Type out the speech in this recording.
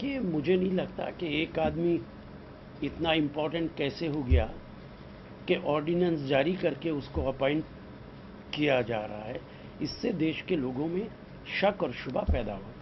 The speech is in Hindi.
देखिए, मुझे नहीं लगता कि एक आदमी इतना इम्पोर्टेंट कैसे हो गया कि ऑर्डिनेंस जारी करके उसको अपॉइंट किया जा रहा है। इससे देश के लोगों में शक और शुबा पैदा हुआ